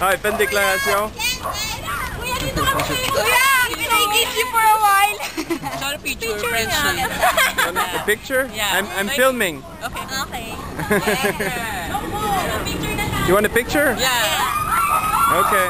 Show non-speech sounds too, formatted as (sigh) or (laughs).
Ay, pendeklarasyon. Kuya, dito ka po. Kuya, can you for a while? Short picture, Picture friendship. Yeah. Want a picture? Yeah. I'm, I'm Like- filming. Okay. Okay. (laughs) Yeah. You want a picture? Yeah. Okay.